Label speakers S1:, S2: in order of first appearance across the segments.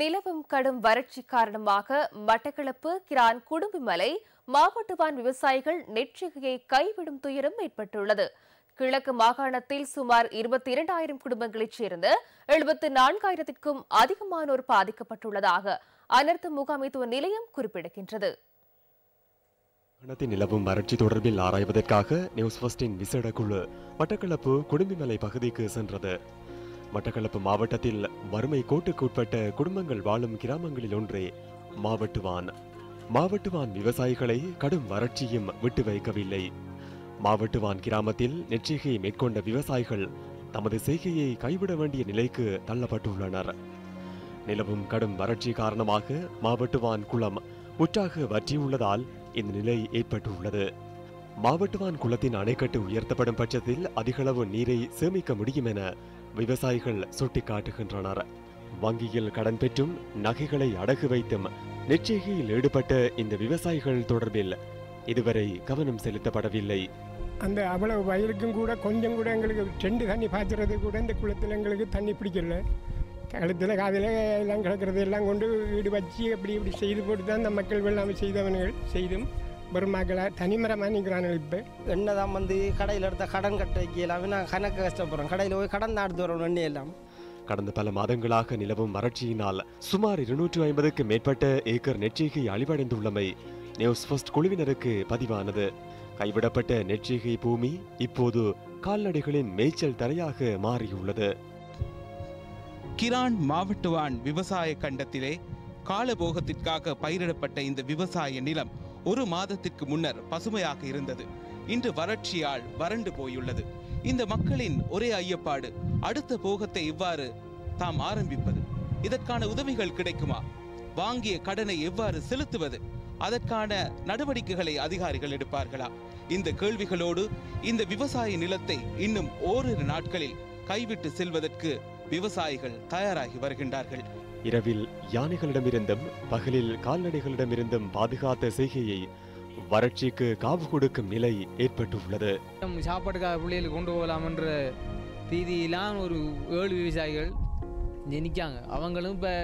S1: நிலவும் கடும் வறட்சி காரணமாக மட்டக்களப்பு கிரான் குடும்பிமலை மாவட்டவான் விவசாயிகள் நெற்றிகையை கைவிடும் துயரம் ஏற்பட்டுள்ளது. கிழக்கு மாகாணத்தில் சுமார் இருபத்தி இரண்டாயிரம் குடும்பங்களைச் சேர்ந்த எழுபத்து நான்காயிரத்திற்கும் அதிகமானோர் பாதிக்கப்பட்டுள்ளதாக அனர்த்த முகாமைத்துவ நிலையம் குறிப்பிடுகின்றது.
S2: மாகாணத்தில் நிலவும் வறட்சி தொடர்பில் ஆராய்வதற்காக நியூஸ் ஃபர்ஸ்டின் விசேட குழு மட்டக்களப்பு குடும்பிமலை பகுதிக்கு சென்றது. மட்டக்களப்பு மாவட்டத்தில் வறுமை கோட்டுக்குட்பட்ட குடும்பங்கள் வாழும் கிராமங்களில் ஒன்றே மாவட்டுவான். மாவட்டுவான் விவசாயிகளை கடும் வறட்சியும் விட்டு வைக்கவில்லை. மாவட்டுவான் கிராமத்தில் நெற்றிகையை மேற்கொண்ட விவசாயிகள் தமது செய்கையை கைவிட வேண்டிய நிலைக்கு தள்ளப்பட்டுள்ளனர். நிலவும் கடும் வறட்சி காரணமாக மாவட்டுவான் குளம் முற்றாக வற்றியுள்ளதால் இந்த நிலை ஏற்பட்டுள்ளது. மாவட்டவான் குளத்தின் அணைக்கட்டு உயர்த்தப்படும் பட்சத்தில் அதிகளவு நீரை சேமிக்க முடியும் என விவசாயிகள் சுட்டிக்காட்டுகின்றனர். வங்கியில் கடன் பெற்றும் நகைகளை அடகு வைத்தும் நிச்சயில் ஈடுபட்ட இந்த விவசாயிகள் தொடர்பில் இதுவரை கவனம் செலுத்தப்படவில்லை.
S3: அந்த அவ்வளவு வயலுக்கும் கூட கொஞ்சம் கூட எங்களுக்கு ரெண்டு தண்ணி பாய்ச்சுறது கூட இந்த குளத்தில் எங்களுக்கு தண்ணி பிடிக்கல. கழுத்தில் காதில் எல்லாம் கிடக்கிறது எல்லாம் கொண்டு வீடு வச்சு அப்படி இப்படி செய்து போட்டு தான் இந்த மக்கள் வெள்ளாமை செய்தவன்கள் செய்தும் பெருமாக்களை தனிமரமாக நிற்கிறானுங்க இப்போ.
S4: என்னதான் வந்து கடையில் எடுத்த கடன் கட்ட வைக்கலாம் நான் கணக்கு கஷ்டப்படுறோம். கடையில் போய் கடன் நாடு வரணும் எண்ணி எல்லாம்.
S2: கடந்த பல மாதங்களாக நிலவும் வறட்சியினால் சுமார் இருநூற்று ஐம்பதுக்கு மேற்பட்ட ஏக்கர் நெற்றிகை அழிவடைந்துள்ளமை நியூஸ் ஃபர்ஸ்ட் குழுவினருக்கு பதிவானது. கைவிடப்பட்ட நெற்றிகை பூமி இப்போது கால்நடைகளின் மேய்ச்சல் தரையாக மாறியுள்ளது.
S5: கிரான் மாவட்டுவான் விவசாய கண்டத்திலே காலபோகத்திற்காக பயிரிடப்பட்ட இந்த விவசாய நிலம் ஒரு மாதத்திற்கு முன்னர் பசுமையாக இருந்தது. இன்று வறட்சியால் வறண்டு போயுள்ளது. இந்த மக்களின் ஒரே ஐயப்பாடு அடுத்த போகத்தை இவ்வாறு தாம் ஆரம்பிப்பது. இதற்கான உதவிகள் கிடைக்குமா? வாங்கிய கடனை எவ்வாறு செலுத்துவது? அதற்கான நடவடிக்கைகளை அதிகாரிகள் எடுப்பார்களா? இந்த கேள்விகளோடு இந்த விவசாய நிலத்தை இன்னும் ஓரிரு நாட்களில் கைவிட்டு செல்வதற்கு விவசாயிகள் தயாராகி வருகின்றார்கள்.
S2: இரவில் யானைகளிடமிருந்தும் பகலில் கால்நடைகளிடமிருந்தும் பாதுகாத்த செய்கையை வறட்சிக்கு காவு கொடுக்கும் நிலை ஏற்பட்டுள்ளது.
S6: நம்ம சாப்பாட்டுக்காக பிள்ளைகளுக்கு கொண்டு போகலாமன்ற ரீதியிலாம் ஒரு ஏழு விவசாயிகள் இங்கே நிற்காங்க அவங்களும் இப்போ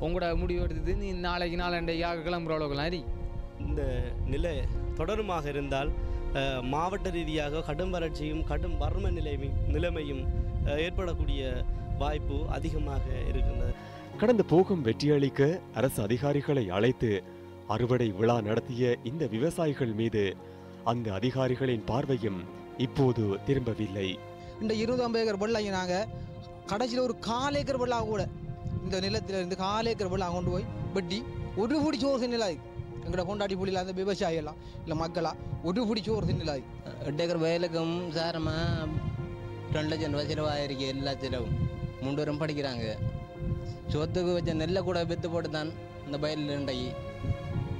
S6: உங்களோட முடிவு எடுத்தது நீ நாளைக்கு நாளண்டைக்காக கிளம்புற அளவுக்குலாம்
S7: இந்த நிலை தொடருமாக இருந்தால் மாவட்ட ரீதியாக கடும் வறட்சியும் கடும் வறுமை நிலைமை நிலைமையும் ஏற்படக்கூடிய வாய்ப்பு அதிகமாக இருக்கின்றது.
S2: கடந்த போகம் வெற்றியளிக்க அரசு அதிகாரிகளை அழைத்து அறுவடை விழா நடத்திய இந்த விவசாயிகள் மீது அந்த அதிகாரிகளின் பார்வையும் இப்போது திரும்பவில்லை.
S8: இந்த இருபது ஐம்பது ஏக்கர் வெள்ளாங்க நாங்கள் கடைசியில் ஒரு கால் ஏக்கர் வெள்ளம் கூட இந்த நிலத்தில் இருந்து கால் ஏக்கர் வெள்ளம் கொண்டு போய் வெட்டி ஒரு பிடி சோறு தின்னலாது எங்களோட கொண்டாடி புள்ளியில் அந்த விவசாயி எல்லாம் இல்லை மக்களா ஒரு பிடி சோறு தின்னலாது
S4: எட்டு ஏக்கர் வயலுக்கும் சாரமாக ரெண்டு லட்சம் ரூபாய் செலவாயிருக்கு எல்லா செலவும் மூன்று பேரும் படிக்கிறாங்க. சோத்துக்கு வச்ச நெல்லை கூட வித்து போட்டு தான் இந்த வயலில் ரெண்டாகி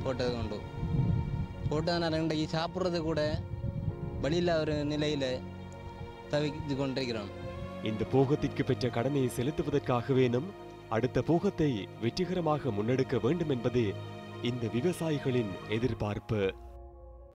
S4: போட்டது கொண்டு போட்டதுனால ரெண்டாகி சாப்பிட்றது கூட வழியில் ஒரு நிலையில் தவித்து கொண்டிருக்கிறோம்.
S2: இந்த போகத்திற்கு பெற்ற கடனை செலுத்துவதற்காகவேனும் அடுத்த போகத்தை வெற்றிகரமாக முன்னெடுக்க வேண்டும் என்பதே இந்த விவசாயிகளின் எதிர்பார்ப்பு.